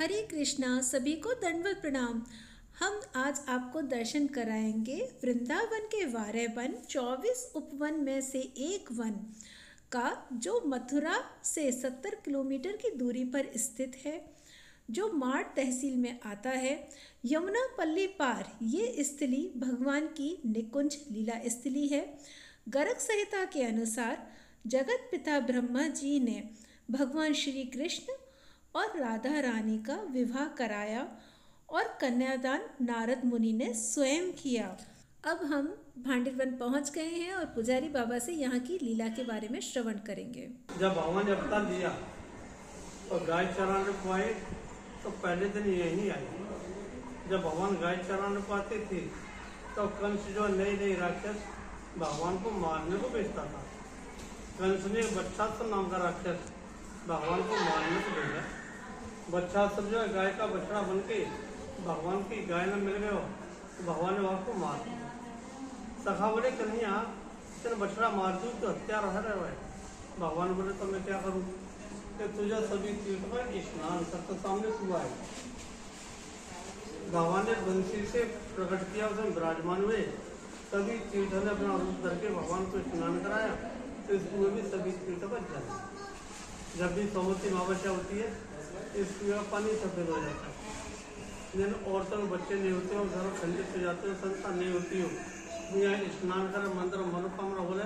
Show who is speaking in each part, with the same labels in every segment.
Speaker 1: हरे कृष्णा, सभी को दंडवत प्रणाम। हम आज आपको दर्शन कराएँगे वृंदावन के बारह वन, चौबीस उपवन में से एक वन का, जो मथुरा से सत्तर किलोमीटर की दूरी पर स्थित है, जो माठ तहसील में आता है। यमुना पल्ली पार, ये स्थली भगवान की निकुंज लीला स्थली है। गर्ग संहिता के अनुसार, जगत पिता ब्रह्मा जी ने भगवान श्री कृष्ण और राधा रानी का विवाह कराया और कन्यादान नारद मुनि ने स्वयं किया। अब हम भांडिरवन पहुँच गए हैं और पुजारी बाबा से यहाँ की लीला के बारे में श्रवण करेंगे।
Speaker 2: जब भगवान ने अवतार दिया और गाय चराने को आए तो पहले दिन यही आई जब भगवान गाय चराने को आते थे तो कंस जो नई नई राक्षस भगवान को मारने को भेजता था। कंस ने बच्चा तो नाम का राक्षस भगवान को मारने को भेजा। बच्चा सब जो है, गाय का बछड़ा बन के भगवान की गाय में मिल गए हो तो भगवान ने वहाँ को मार दिया। सखा बोले कन्हैया तेरा बछड़ा मार दू तो हत्या रह रहे हुए भगवान बोले तो मैं क्या करूँ? कि तुझे सभी तीर्थ में स्नान सबके सामने सुबह भगवान ने बंसी से प्रकट किया उसमें विराजमान हुए। सभी तीर्थ ने अपना रूप करके भगवान को स्नान कराया तो इस कुएँ में सभी तीर्थ का जल जब भी सोमवती अमावस्या होती है इस कुएँ का पानी सफ़ेद हो जाता है। जिन औरतों के बच्चे नहीं होते हो घर खंडित हो जाते हो, संतान नहीं होती हो। यहाँ स्नान कर मंदिर मनोकामना बोले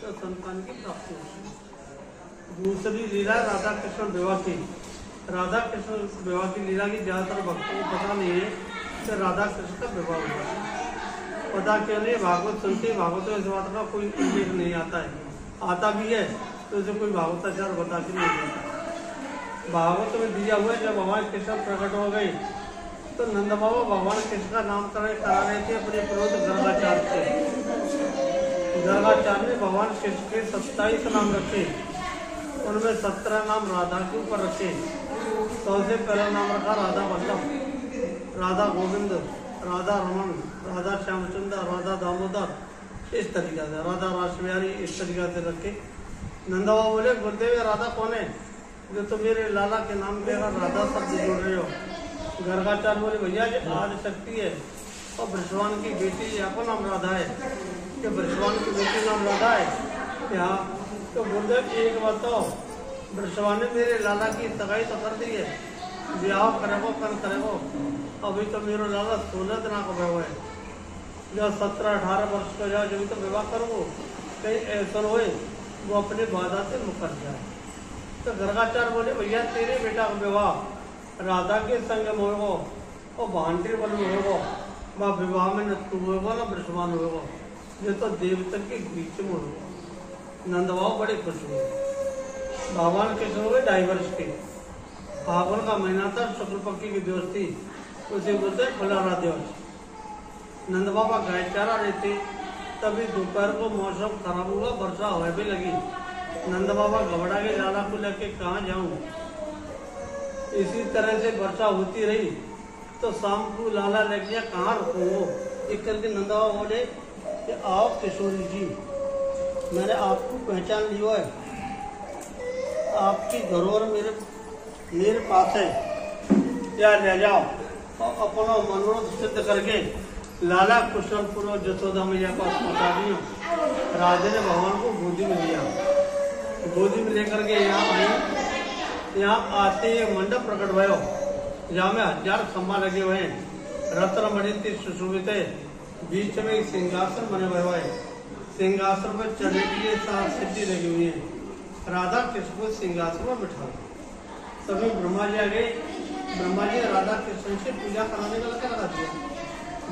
Speaker 2: तो संतान की प्राप्ति होती है। दूसरी लीला राधा कृष्ण विवाह की। राधा कृष्ण विवाह की लीला की ज़्यादातर भक्तों को पता नहीं है कि राधा कृष्ण का विवाह हुआ पता क्यों नहीं? भागवत सुनते भागवत इस बात का कोई उल्लेख नहीं आता है। आता भी है तो उसे कोई भागवताचार बता के नहीं देता। भागवत में दिया हुआ जब भगवान कृष्ण प्रकट हो गए तो नंद बाबा भगवान कृष्ण का नामकरण करा रहे थे अपने क्रोध गर्गाचार्य से। गर्गाचार्य ने भगवान कृष्ण के सत्ताईस नाम रखे। उनमें सत्रह नाम राधा के ऊपर रखे। सबसे पहला नाम रखा राधा वल्लभ, राधा गोविंद, राधा रमन, राधा श्यामचंद्र, राधा दामोदर, इस तरीका से, राधा रासबिहारी इस तरीका से रखे। नंदा बाबा बोले, गुरुदेव राधा कौन है? जो तो मेरे लाला के नाम पे अगर राधा शब्द जोड़ रहे हो। गर्गाचार बोले, भैया ये आदि शक्ति है। और ब्रजवान की बेटी आपका नाम राधा है? कि ब्रजवान की बेटी नाम राधा है? कि हाँ तो गुरुदेव एक बताओ ब्रजवान ने मेरे लाला की सगाई तो कर दी है। ब्याह करेगो कर करेगो अभी तो मेरा लाला सोलह दिन का हुआ है। जब सत्रह, अठारह वर्ष का जाओ जब तो विवाह करो कहीं ऐसा हो वो अपने बाधा से मुकर जाए। तो गर्गाचार बोले, भैया, तेरे बेटा का विवाह राधा के संग में होगा और भांडे बल में होगा वह विवाह में न तू होगा न ब्रष्मान होगा ये तो देवता के बीच में होगा नंदबाव बड़े खुश हुए। भगवान कृष्ण हुए के। फागुन का महीना था शुक्ल पक्षी की दिवस थी उसे बोलते फलारा दिवस। नंद बाबा गाय चारा रहते तभी दोपहर को मौसम खराब हुआ, वर्षा होने भी लगी। नंद बाबा घबरा के लाला को लेके कहा जाऊँ? इसी तरह से वर्षा होती रही तो शाम को लाला लग गया कहाँ रुको एक करके नंद बाबा बोले, कि आओ किशोरी जी, मैंने आपको पहचान लिया है। आपकी धरोहर मेरे मेरे पास है। क्या ले जाओ। और अपना मनोरथ सिद्ध करके लाला कुशलपुर और जसोदा मैया को पहुँचा दिया। राजे ने भगवान को गोदी में लिया। गोदी में लेकर के यहाँ आई यहाँ आते ही मंडप प्रकट भयो जहाँ में हज़ार खम्बा लगे हुए हैं। रत्न मणि सुशोभित है। बीच में एक सिंहासन बने हुए है। सिंहासन पर चढ़ने के लिए सात सिद्धि लगी हुई है। राधा कृष्ण को सिंहासन में बिठा तभी ब्रह्मा जी आ गए। ब्रह्मा जी राधा कृष्ण से पूजा कराने का लगा लगा दिया।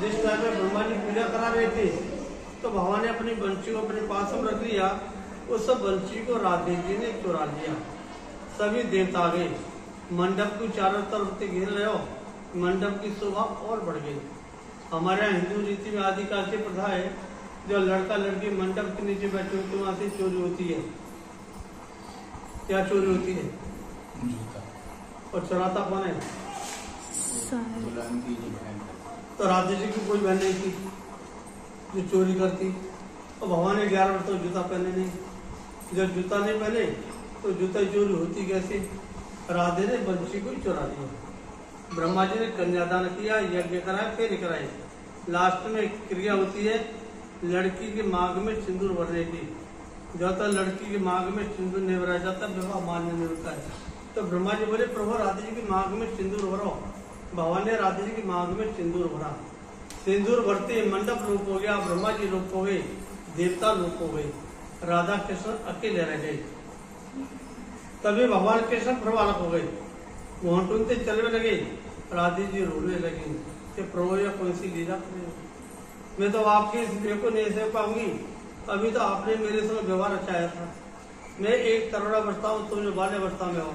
Speaker 2: जिस टाइम में ब्रह्मा जी पूजा करा रहे थे तो भगवान ने अपनी बंशी को अपने पास में रख लिया। उस बंशी को राधे जी ने चुरा लिया। सभी देवता गए। मंडप को चारों तरफ़ से घेर रहे हो। मंडप की शोभा और बढ़ गई। हमारे यहाँ हिंदू रीति में आदिकाल प्रथा है, जो लड़का लड़की मंडप के नीचे बैठे होते वहाँ से चोरी होती है। क्या चोरी होती है? और चुराता कौन है? तो राधे जी की कोई बहन नहीं थी, जो चोरी करती। और भगवान ने ग्यारह वर्ष तो जूता पहने नहीं। जब जूता नहीं पहने तो जूता चोरी होती कैसे? राधे ने बंशी को चुरा लिया ब्रह्मा जी ने कन्यादान किया, यज्ञ कराया, फिर कराए लास्ट में क्रिया होती है, लड़की के मांग में सिंदूर भरने की। जब तक लड़की के मांग में सिंदूर नहीं भरा जाता, विवाह मान्य नहीं होता है। तो ब्रह्मा जी बोले, प्रभु, राधे जी की मांग में सिंदूर भरो। भगवान ने राधे जी की मांग में सिंदूर भरा। सिंदूर भरते मंडप रूप हो गया, ब्रह्मा जी रूप हो गए, देवता रूप हो गए। राधा कृष्ण अकेले रह गए। तभी भगवान कृष्ण प्रबालक हो गए। वहाँ टूनते चलने लगे। राधे जी रोने लगे कि प्रभु या कौन सी लीला मैं तो आपके इस को नहीं सह पाऊँगी। अभी तो आपने मेरे संग व्यवहार रचाया था। मैं एक करोड़ा बचता हूँ, तुम जो बाल्य अवस्था में हो।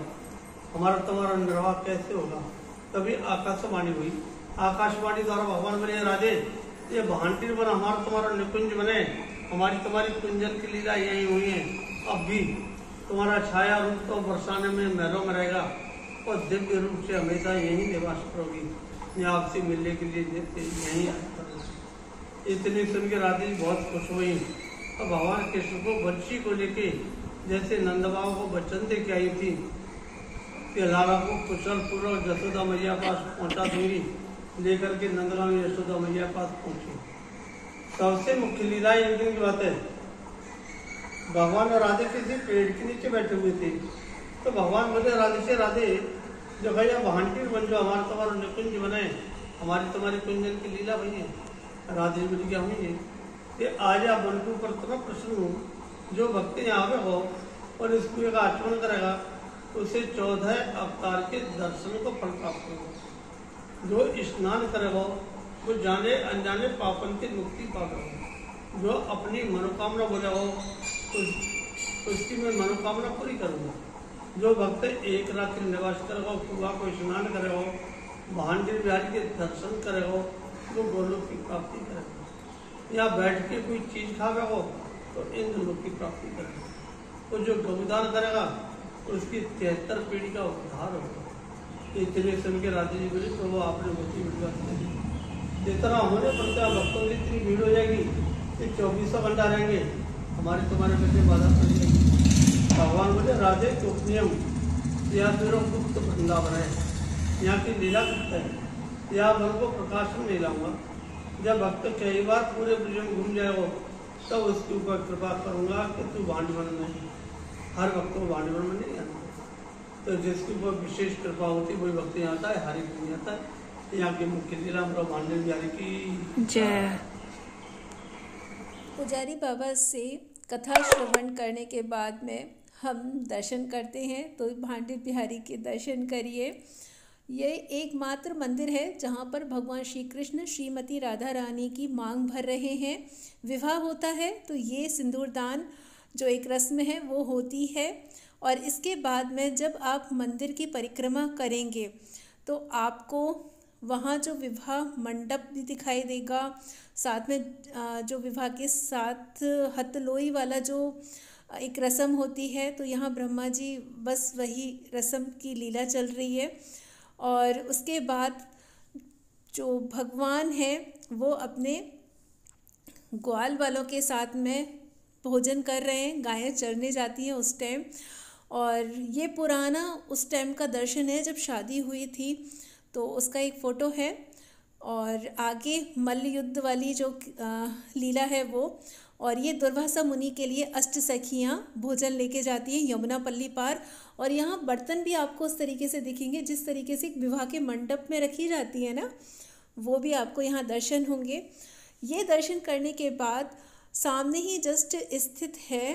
Speaker 2: हमारा तुम्हारा निर्वाह कैसे होगा? तभी आकाशवाणी हुई। आकाशवाणी द्वारा भगवान बने राधे, ये भांटिर बना, हमारा तुम्हारा निकुंज बने। हमारी तुम्हारी कुंजन की लीला यही हुई है। अब भी तुम्हारा छाया रूप तो बरसाने में महलों में रहेगा, और दिव्य रूप से हमेशा यही निवास करोगी। मैं आपसे मिलने के लिए यही इतनी सुन के राधे बहुत खुश हुई। और भगवान कृष्ण को बच्ची को लेके जैसे नंद बाबा को बच्चन दे के आई थी कि लाला को कुशल पूर्वक जसोदा मैया पास पहुँचा दूँगी, लेकर के नंदलाल यशोदा मैया पास पहुँची। सबसे मुख्य लीला एक दिन की बात है भगवान और राधे किसी पेड़ के नीचे बैठे हुए थे। तो भगवान बोले राधे से राधे, जो भैया भांटी बन जो हमारे तुम्हारा निकुंज बने हमारी तुम्हारी कुंजन की लीला है। राधे बोली क्या हुई है कि आज आप के ऊपर इतना प्रश्न हूँ, जो भक्ति यहाँ पे हो, और इस कुएँ का आचमन करेगा, उसे चौदह अवतार के दर्शन को फल प्राप्त होगा। जो स्नान करेगा वो जाने, अनजाने पापन की मुक्ति पाएगा जो अपनी मनोकामना बोले हो तो उसकी मैं मनोकामना पूरी करूँगा। जो भक्त एक रात्रि निवास करेगा सुबह को स्नान करे करेगा भांडी बिहारी के दर्शन करेगा वो गोलोक की प्राप्ति करेगा या बैठ के कोई चीज़ खाएगा हो तो इंद्र लोक की प्राप्ति करेगा तो जो गौदान करेगा, उसकी तिहत्तर पीढ़ी का उद्धार होगा। इतने सुन के राजे जी बोले, प्रभु, आपने मोटी वीडियो इतना होने पर क्या भक्तों की इतनी भीड़ हो जाएगी? कि चौबीसों घंटा रहेंगे। हमारे तुम्हारे बच्चे बाधा पड़ जाएगी भगवान बोले, राधे गोपनियम या फिर गुप्त वृंदावन है। यहाँ की लीला गुप्त है। या मन को प्रकाश में नहीं लाऊँगा। जब भक्त कई बार पूरे ब्रज में घूम जाएगा, तब उसके ऊपर कृपा करूँगा कि तू भांडवन में हर भक्त को भांडवन में नहीं आना। तो जिसके ऊपर विशेष कृपा होती है, वही भक्त यहाँ आता है, हर एक नहीं आता है। यहाँ के मुख्य जिला बिहारी की
Speaker 1: जय। पुजारी बाबा से कथा श्रवण करने के बाद में हम दर्शन करते हैं तो भांडे बिहारी के दर्शन करिए। ये एकमात्र मंदिर है जहाँ पर भगवान श्री कृष्ण श्रीमती राधा रानी की मांग भर रहे हैं। विवाह होता है तो ये सिंदूरदान जो एक रस्म है वो होती है। और इसके बाद में जब आप मंदिर की परिक्रमा करेंगे तो आपको वहाँ जो विवाह मंडप भी दिखाई देगा, साथ में जो विवाह के साथ हथलोई वाला जो एक रस्म होती है तो यहाँ ब्रह्मा जी बस वही रस्म की लीला चल रही है। और उसके बाद जो भगवान है, वो अपने ग्वाल वालों के साथ में भोजन कर रहे हैं, गायें चरने जाती हैं उस टाइम और ये पुराना उस टाइम का दर्शन है, जब शादी हुई थी तो उसका एक फ़ोटो है और आगे मल्ल युद्ध वाली जो लीला है वो और ये दुर्वासा मुनि के लिए अष्ट सखियाँ भोजन लेके जाती हैं, यमुना पल्ली पार और यहाँ बर्तन भी आपको उस तरीके से दिखेंगे, जिस तरीके से विवाह के मंडप में रखी जाती है ना, वो भी आपको यहाँ दर्शन होंगे। ये दर्शन करने के बाद सामने ही जस्ट स्थित है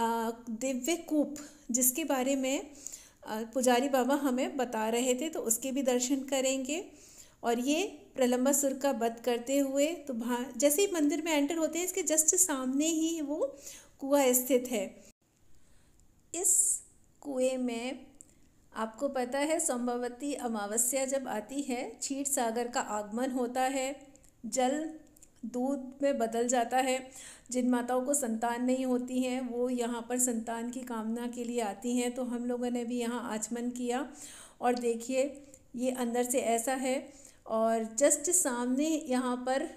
Speaker 1: दिव्य कूप, जिसके बारे में पुजारी बाबा हमें बता रहे थे तो उसके भी दर्शन करेंगे। और ये प्रलंबासुर का वध करते हुए तो भा, जैसे ही मंदिर में एंटर होते हैं, इसके जस्ट सामने ही वो कुआ स्थित है। इस कुएँ में आपको पता है संभवती अमावस्या जब आती है क्षीर सागर का आगमन होता है, जल दूध में बदल जाता है। जिन माताओं को संतान नहीं होती हैं, वो यहाँ पर संतान की कामना के लिए आती हैं। तो हम लोगों ने भी यहाँ आचमन किया और देखिए, ये अंदर से ऐसा है और जस्ट सामने यहाँ पर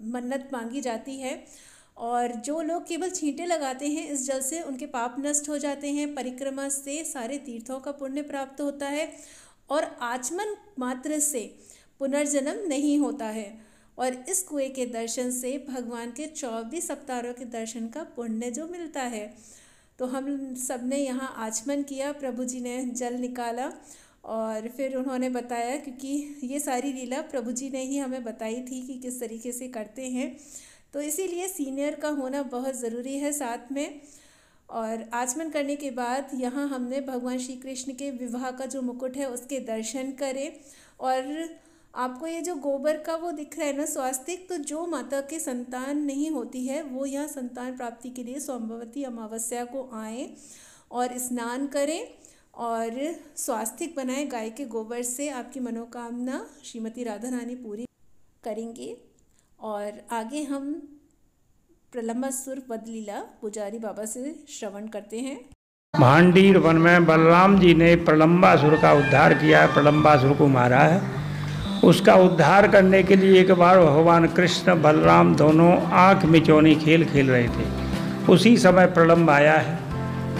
Speaker 1: मन्नत मांगी जाती है और जो लोग केवल छींटे लगाते हैं, इस जल से उनके पाप नष्ट हो जाते हैं। परिक्रमा से सारे तीर्थों का पुण्य प्राप्त होता है और आचमन मात्र से पुनर्जन्म नहीं होता है। और इस कुएँ के दर्शन से भगवान के चौबीस अवतारों के दर्शन का पुण्य जो मिलता है। तो हम सबने यहाँ आचमन किया, प्रभु जी ने जल निकाला और फिर उन्होंने बताया क्योंकि ये सारी लीला प्रभु जी ने ही हमें बताई थी कि किस तरीके से करते हैं। तो इसीलिए सीनियर का होना बहुत ज़रूरी है साथ में और आचमन करने के बाद यहाँ हमने भगवान श्री कृष्ण के विवाह का जो मुकुट है उसके दर्शन करे और आपको ये जो गोबर का वो दिख रहा है ना स्वास्तिक तो जो माता के संतान नहीं होती है, वो यहाँ संतान प्राप्ति के लिए सोमवती अमावस्या को आए और स्नान करें और स्वास्तिक बनाएँ। गाय के गोबर से आपकी मनोकामना श्रीमती राधा रानी पूरी करेंगे। और आगे हम प्रलम्बासुर पदलीला पुजारी बाबा से श्रवण करते हैं।
Speaker 3: भांडीर वन में बलराम जी ने प्रलम्बासुर का उद्धार किया। है प्रलम्बासुर को मारा है। उसका उद्धार करने के लिए एक बार भगवान कृष्ण, बलराम दोनों आँख मिचौनी खेल खेल रहे थे। उसी समय प्रलम्ब आया है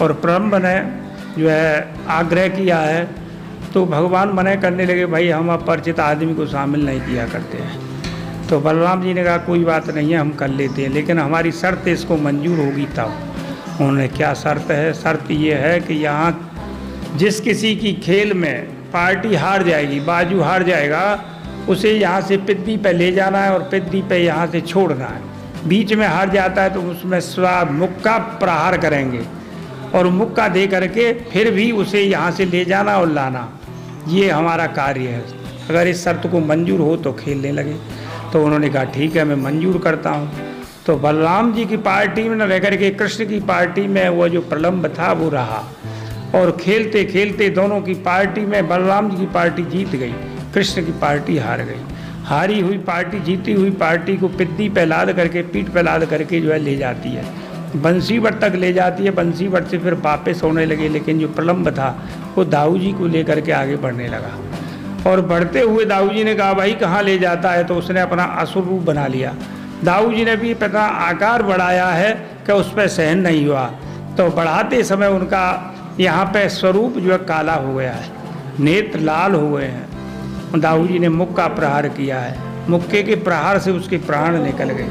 Speaker 3: और प्रलम्ब ने जो है आग्रह किया है। तो भगवान मना करने लगे, भाई, हम अपरिचित आदमी को शामिल नहीं किया करते हैं। तो बलराम जी ने कहा, कोई बात नहीं है हम कर लेते हैं, लेकिन हमारी शर्त इसको मंजूर होगी तब। उन्होंने क्या शर्त है? शर्त ये है कि यहाँ जिस किसी की खेल में पार्टी हार जाएगी, बाजू हार जाएगा उसे यहाँ से पिद्दी पे ले जाना है और पिद्दी पे यहाँ से छोड़ना है। बीच में हार जाता है तो उसमें स्वा मुक्का प्रहार करेंगे और मुक्का दे करके फिर भी उसे यहाँ से ले जाना और लाना। ये हमारा कार्य है। अगर इस शर्त को मंजूर हो तो खेलने लगे। तो उन्होंने कहा, ठीक है, मैं मंजूर करता हूँ। तो बलराम जी की पार्टी में न रह करके कृष्ण की पार्टी में वह जो प्रलम्ब था, वो रहा। और खेलते खेलते दोनों की पार्टी में बलराम जी की पार्टी जीत गई। कृष्ण की पार्टी हार गई। हारी हुई पार्टी, जीती हुई पार्टी को पिद्दी पे लाद करके, पीठ पे लाद करके जो है ले जाती है। बंसीवर तक ले जाती है बंसीवर से फिर वापस होने लगे, लेकिन जो प्रलम्ब था, वो दाऊ जी को लेकर के आगे बढ़ने लगा। और बढ़ते हुए दाऊ जी ने कहा, भाई, कहाँ ले जाता है? तो उसने अपना असुर रूप बना लिया। दाऊ जी ने भी पता आकार बढ़ाया है कि उस पर सहन नहीं हुआ। तो बढ़ाते समय उनका यहाँ पे स्वरूप जो है काला हो गया है, नेत्र लाल हो गए हैं। दाऊ जी ने मुख का प्रहार किया है। मुक्के के प्रहार से उसके प्राण निकल गए।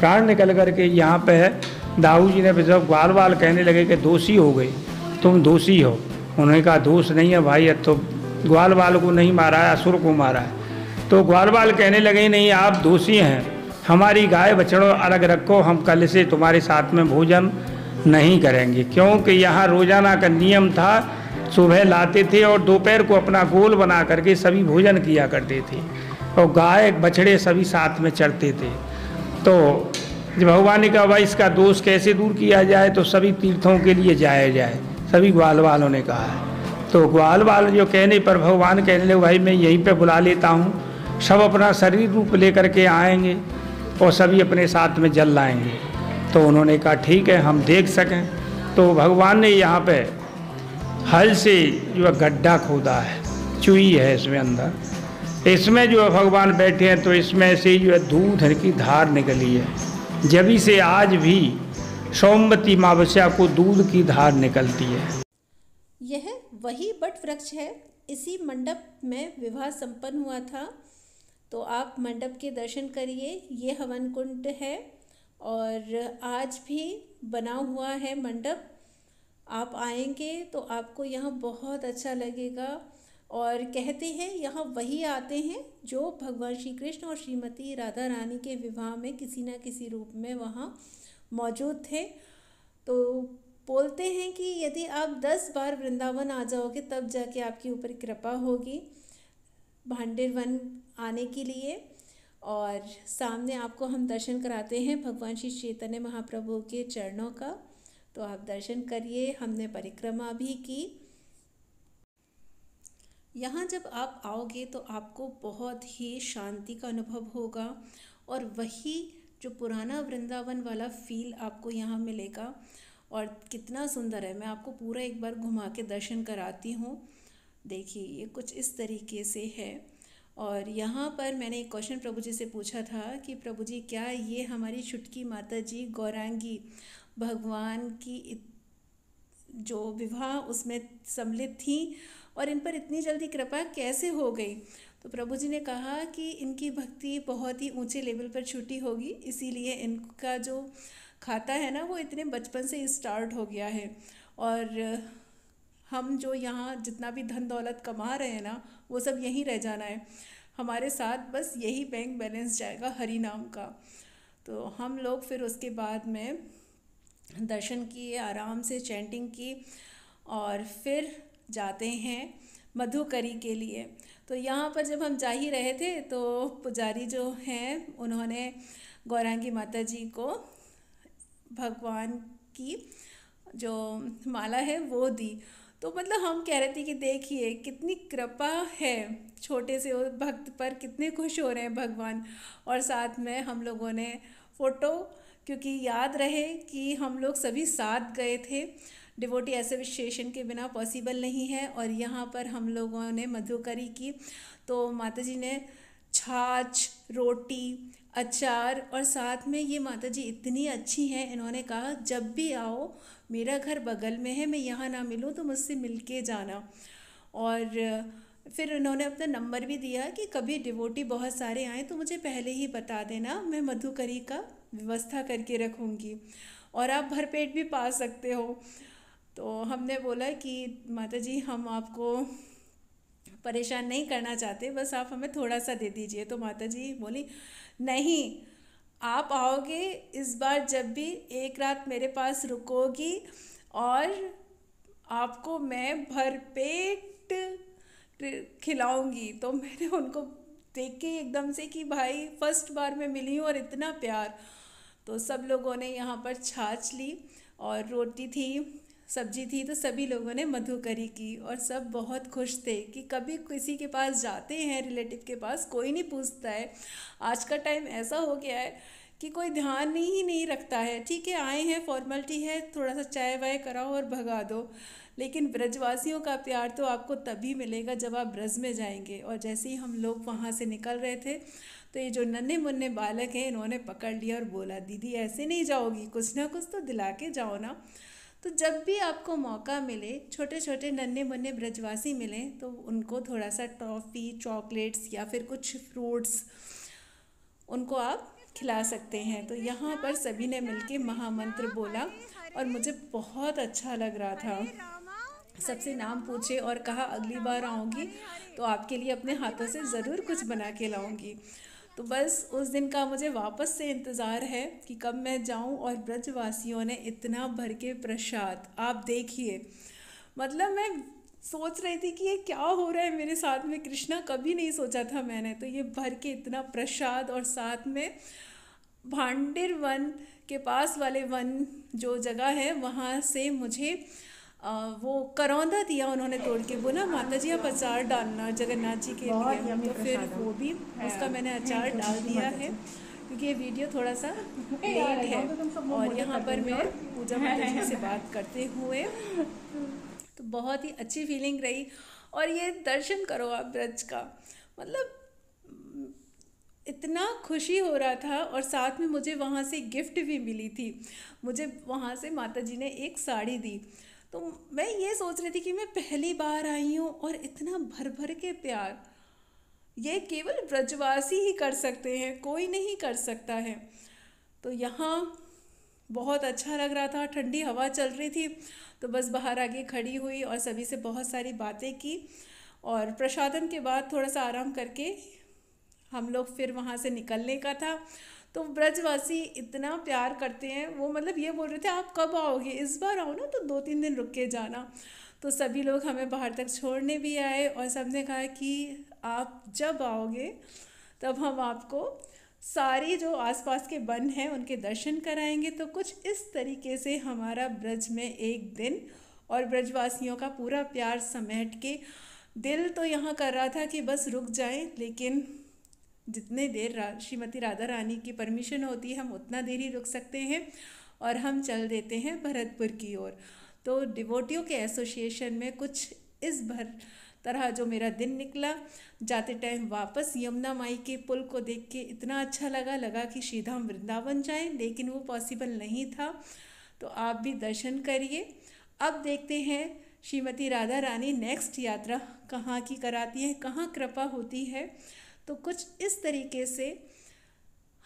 Speaker 3: प्राण निकल करके यहाँ पे है दाऊ जी ने जब ग्वाल बाल कहने लगे कि दोषी हो गए, तुम दोषी हो। उन्होंने कहा, दोष नहीं है भाई, अब तो ग्वाल बाल को नहीं मारा है, असुर को मारा है। तो ग्वाल बाल कहने लगे, नहीं, आप दोषी हैं। हमारी गाय बछड़ो, अलग रखो, हम कल से तुम्हारे साथ में भोजन नहीं करेंगे। क्योंकि यहाँ रोज़ाना का नियम था सुबह लाते थे और दोपहर को अपना गोल बना करके सभी भोजन किया करते थे। और गाय, बछड़े सभी साथ में चढ़ते थे। तो जब भगवान ने कहा भाई इसका दोष कैसे दूर किया जाए? तो सभी तीर्थों के लिए जाया जाए। सभी ग्वाल वालों ने कहा। है तो ग्वाल वाल जो कहने पर भगवान कहने लगे, भाई, मैं यहीं पे बुला लेता हूँ। सब अपना शरीर रूप लेकर के आएँगे और सभी अपने साथ में जल लाएँगे। तो उन्होंने कहा, ठीक है, हम देख सकें। तो भगवान ने यहाँ पे हल से जो गड्ढा खोदा है, चुई है इसमें अंदर। इसमें जो भगवान बैठे हैं तो इसमें से जो है दूध की धार निकली है। जभी से आज भी सोमवती मावस्या को दूध की धार निकलती है।
Speaker 1: यह वही बट वृक्ष है। इसी मंडप में विवाह संपन्न हुआ था। तो आप मंडप के दर्शन करिए। ये हवन कुंड है और आज भी बना हुआ है मंडप। आप आएँगे तो आपको यहाँ बहुत अच्छा लगेगा। और कहते हैं, यहाँ वही आते हैं जो भगवान श्री कृष्ण और श्रीमती राधा रानी के विवाह में किसी न किसी रूप में वहाँ मौजूद थे। तो बोलते हैं कि यदि आप दस बार वृंदावन आ जाओगे, तब जाके आपके ऊपर कृपा होगी भांडेर वन आने के लिए। और सामने आपको हम दर्शन कराते हैं भगवान श्री चैतन्य महाप्रभु के चरणों का। तो आप दर्शन करिए, हमने परिक्रमा भी की। यहाँ जब आप आओगे तो आपको बहुत ही शांति का अनुभव होगा और वही जो पुराना वृंदावन वाला फील आपको यहाँ मिलेगा और कितना सुंदर है। मैं आपको पूरा एक बार घुमा के दर्शन कराती हूँ। देखिए, ये कुछ इस तरीके से है। और यहाँ पर मैंने एक क्वेश्चन प्रभु जी से पूछा था कि प्रभु जी, क्या ये हमारी छुटकी माता जी गौरांगी भगवान की जो विवाह उसमें सम्मिलित थी और इन पर इतनी जल्दी कृपा कैसे हो गई? तो प्रभु जी ने कहा कि इनकी भक्ति बहुत ही ऊँचे लेवल पर छूटी होगी, इसीलिए इनका जो खाता है ना, वो इतने बचपन से स्टार्ट हो गया है। और हम जो यहाँ जितना भी धन दौलत कमा रहे हैं ना, वो सब यहीं रह जाना है। हमारे साथ बस यही बैंक बैलेंस जाएगा हरी नाम का। तो हम लोग फिर उसके बाद में दर्शन किए, आराम से चैंटिंग की और फिर जाते हैं मधुकरी के लिए। तो यहाँ पर जब हम जा ही रहे थे तो पुजारी जो हैं, उन्होंने गौरांगी माता जी को भगवान की जो माला है, वो दी। तो मतलब हम कह रहे थे कि देखिए, कितनी कृपा है छोटे से भक्त पर, कितने खुश हो रहे हैं भगवान। और साथ में हम लोगों ने फ़ोटो क्योंकि याद रहे कि हम लोग सभी साथ गए थे। डिवोटी एसोसिएशन के बिना पॉसिबल नहीं है और यहाँ पर हम लोगों ने मधुकरी की। तो माता जी ने छाछ, रोटी, अचार और साथ में ये माता जी इतनी अच्छी हैं, इन्होंने कहा, जब भी आओ, मेरा घर बगल में है, मैं यहाँ ना मिलूँ तो मुझसे मिल के जाना। और फिर उन्होंने अपना नंबर भी दिया कि कभी डिवोटी बहुत सारे आए तो मुझे पहले ही बता देना मैं मधुकरी का। व्यवस्था करके रखूँगी। और आप भरपेट भी पा सकते हो। तो हमने बोला कि माता जी हम आपको परेशान नहीं करना चाहते, बस आप हमें थोड़ा सा दे दीजिए। तो माता जी बोली, नहीं, आप आओगे इस बार जब भी एक रात मेरे पास रुकोगी और आपको मैं भरपेट खिलाऊँगी। तो मैंने उनको देख के एकदम से कि, भाई, फ़र्स्ट बार मैं मिली हूँ और इतना प्यार। तो सब लोगों ने यहाँ पर छाछ ली और रोटी थी, सब्ज़ी थी तो सभी लोगों ने मधुकरी की और सब बहुत खुश थे कि कभी किसी के पास जाते हैं, रिलेटिव के पास, कोई नहीं पूछता है। आज का टाइम ऐसा हो गया है कि कोई ध्यान ही नहीं नहीं रखता है। ठीक है, आए हैं, फॉर्मेलिटी है, थोड़ा सा चाय वाय कराओ और भगा दो, लेकिन ब्रजवासियों का प्यार तो आपको तभी मिलेगा जब आप ब्रज में जाएँगे। और जैसे ही हम लोग वहाँ से निकल रहे थे तो ये जो नन्हे मुन्ने बालक हैं, इन्होंने पकड़ लिया और बोला, दीदी, ऐसे नहीं जाओगी, कुछ ना कुछ तो दिला के जाओ ना। तो जब भी आपको मौका मिले छोटे छोटे नन्हे मुन्ने ब्रजवासी मिलें तो उनको थोड़ा सा टॉफ़ी, चॉकलेट्स या फिर कुछ फ्रूट्स उनको आप खिला सकते हैं। तो यहाँ पर सभी ने मिलके महामंत्र बोला और मुझे बहुत अच्छा लग रहा था। सबसे नाम पूछे और कहा, अगली बार आऊँगी तो आपके लिए अपने हाथों से ज़रूर कुछ बना के लाऊँगी। तो बस उस दिन का मुझे वापस से इंतज़ार है कि कब मैं जाऊँ और ब्रजवासियों ने इतना भर के प्रसाद, आप देखिए। मतलब मैं सोच रही थी कि ये क्या हो रहा है मेरे साथ में, कृष्णा कभी नहीं सोचा था मैंने। तो ये भर के इतना प्रसाद और साथ में भांडिर वन के पास वाले वन जो जगह है, वहाँ से मुझे वो करौंदा दिया उन्होंने तोड़ के बोला माता जी आप अचार डालना जगन्नाथ जी के लिए तो फिर वो भी उसका मैंने अचार डाल दिया है क्योंकि ये वीडियो थोड़ा सा लेट है। और यहाँ पर मैं पूजा माता जी से बात करते हुए तो बहुत ही अच्छी फीलिंग रही। और ये दर्शन करो आप ब्रज का। मतलब इतना खुशी हो रहा था और साथ में मुझे वहाँ से गिफ्ट भी मिली थी। मुझे वहाँ से माता जी ने एक साड़ी दी। तो मैं ये सोच रही थी कि मैं पहली बार आई हूँ और इतना भर भर के प्यार। ये केवल ब्रजवासी ही कर सकते हैं, कोई नहीं कर सकता है। तो यहाँ बहुत अच्छा लग रहा था, ठंडी हवा चल रही थी तो बस बाहर आगे खड़ी हुई और सभी से बहुत सारी बातें की और प्रसादन के बाद थोड़ा सा आराम करके हम लोग फिर वहाँ से निकलने का था। तो ब्रजवासी इतना प्यार करते हैं, वो मतलब ये बोल रहे थे, आप कब आओगे? इस बार आओ ना तो दो तीन दिन रुक के जाना। तो सभी लोग हमें बाहर तक छोड़ने भी आए और सबने कहा कि आप जब आओगे, तब हम आपको सारी जो आसपास के वन हैं, उनके दर्शन कराएँगे। तो कुछ इस तरीके से हमारा ब्रज में एक दिन और ब्रजवासियों का पूरा प्यार समेट के दिल तो यहाँ कर रहा था कि बस रुक जाएँ, लेकिन जितने देर रा, श्रीमती राधा रानी की परमिशन होती है हम उतना देर ही रुक सकते हैं और हम चल देते हैं भरतपुर की ओर। तो डिवोटियों के एसोसिएशन में कुछ इस भर तरह जो मेरा दिन निकला जाते टाइम वापस यमुना माई के पुल को देख के इतना अच्छा लगा लगा कि श्रीधाम वृंदावन जाएँ लेकिन वो पॉसिबल नहीं था। तो आप भी दर्शन करिए। अब देखते हैं श्रीमती राधा रानी नेक्स्ट यात्रा कहाँ की कराती है कहाँ कृपा होती है। तो कुछ इस तरीके से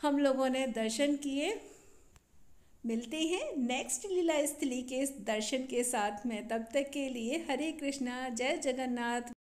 Speaker 1: हम लोगों ने दर्शन किए। मिलते हैं नेक्स्ट लीला स्थली के दर्शन के साथ में। तब तक के लिए हरे कृष्णा, जय जगन्नाथ।